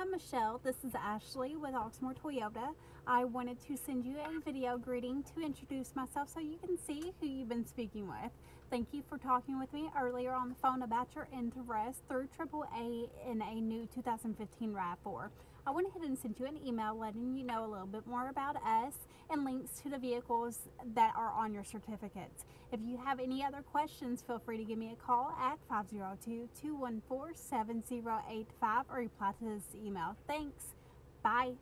Hi Michele, this is Ashley with Oxmoor Toyota. I wanted to send you a video greeting to introduce myself so you can see who you've been speaking with. Thank you for talking with me earlier on the phone about your interest through AAA in a new 2015 RAV4. I went ahead and sent you an email letting you know a little bit more about us and links to the vehicles that are on your certificates. If you have any other questions, feel free to give me a call at 502-214-7085 or reply to this email. Thanks. Bye.